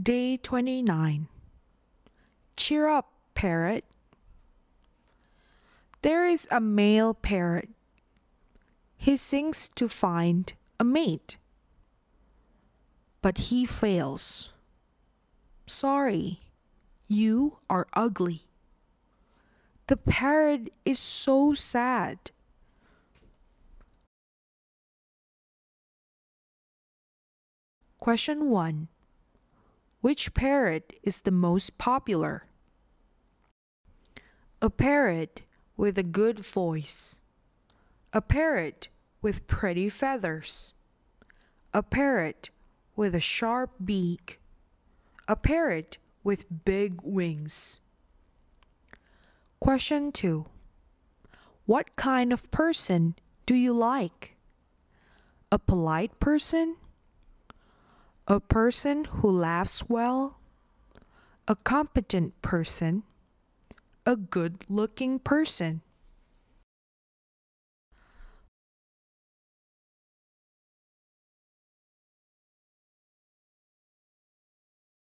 Day 29. Cheer up, parrot. There is a male parrot. He sings to find a mate, but he fails. Sorry, you are ugly. The parrot is so sad. Question 1. Which parrot is the most popular? A parrot with a good voice. A parrot with pretty feathers. A parrot with a sharp beak. A parrot with big wings. Question 2. What kind of person do you like? A polite person? A person who laughs well? A competent person? A good looking person?